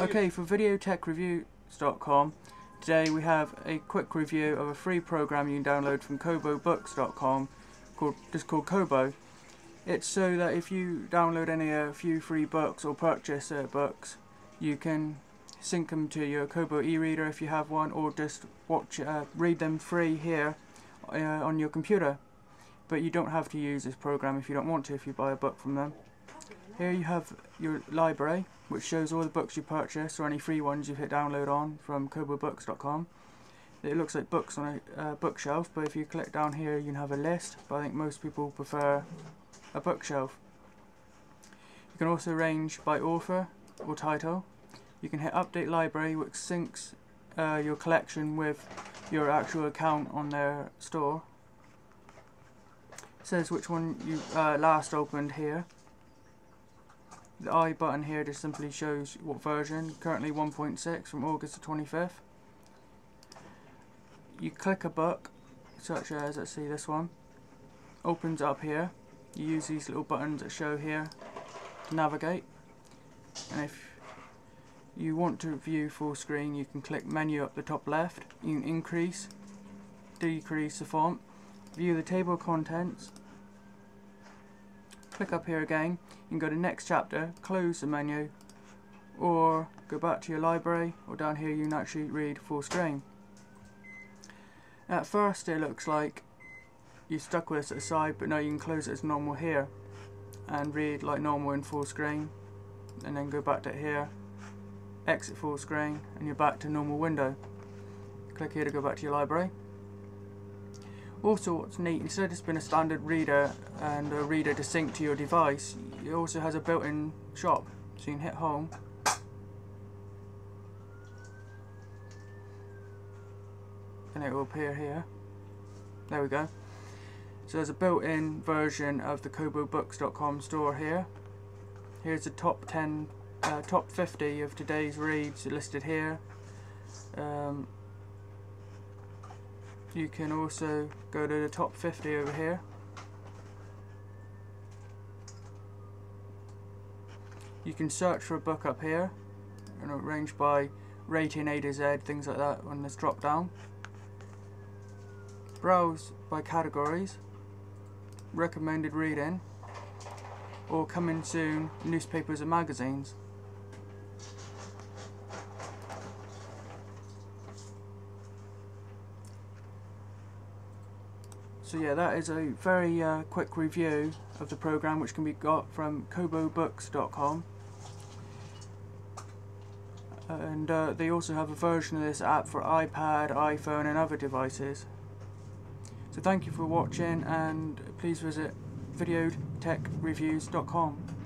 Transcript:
Okay, for videoedtechreviews.com, today we have a quick review of a free program you can download from kobobooks.com called just called Kobo. It's so that if you download any a few free books or purchase uh, books, you can sync them to your Kobo e-reader if you have one, or just watch uh, read them free here uh, on your computer. But you don't have to use this program if you don't want to if you buy a book from them. Here you have your library, which shows all the books you purchased or any free ones you've hit download on from kobobooks.com. It looks like books on a uh, bookshelf, but if you click down here, you can have a list. But I think most people prefer a bookshelf. You can also arrange by author or title. You can hit Update Library, which syncs uh, your collection with your actual account on their store. It says which one you uh, last opened here. The I button here just simply shows what version, currently 1.6 from August the 25th. You click a book, such as, let's see this one, opens up here. You use these little buttons that show here to navigate. And if you want to view full screen, you can click menu up the top left. You can increase, decrease the font, view the table of contents, click up here again, you can go to next chapter, close the menu, or go back to your library, or down here you can actually read full screen. At first it looks like you're stuck with this at the side, but now you can close it as normal here, and read like normal in full screen, and then go back to here, exit full screen, and you're back to normal window. Click here to go back to your library. Also what's neat, instead of just being a standard reader and a reader to sync to your device, it also has a built-in shop. So you can hit home. And it will appear here. There we go. So there's a built-in version of the kobobooks.com store here. Here's the top 10, uh, top 50 of today's reads listed here. Um, you can also go to the top 50 over here. You can search for a book up here and arrange by rating A to Z things like that on this drop down. Browse by categories. Recommended reading. Or coming soon newspapers and magazines So yeah, that is a very uh, quick review of the program which can be got from kobobooks.com. And uh, they also have a version of this app for iPad, iPhone and other devices. So thank you for watching and please visit videoedtechreviews.com.